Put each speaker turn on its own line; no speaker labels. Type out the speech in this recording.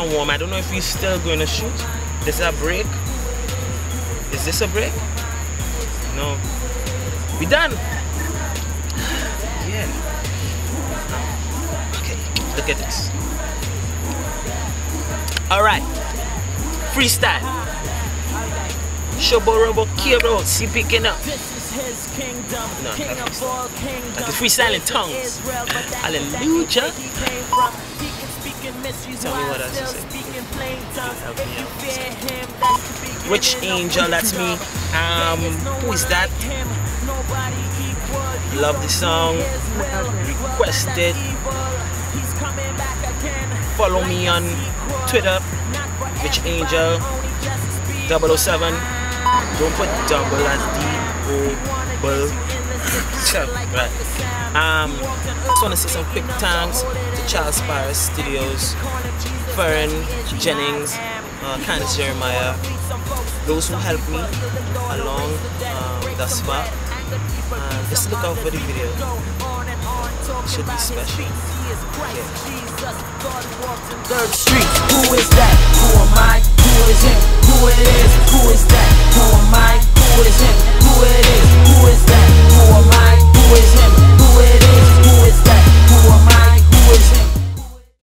of warm. I don't know if we're still going to shoot. This is a break. Is this a break? No. We done. Yeah. Okay, look at this. Alright. Freestyle. Shobo Robo Kiro, see picking up. No, that's like the freestyling tongues. Hallelujah. Tell me what else to say. Rich Angel? That's me. Um, who is that? Love the song. Requested. Follow me on Twitter. Rich Angel? 007. Don't put double as D O bull. right. Um, just want to say some quick thanks to Charles Paris Studios, Fern Jennings, uh, Candice Jeremiah, those who helped me along um, thus far. Uh, just look out for the video. It should be special. Yeah.
Third Street, who is that? Who am I?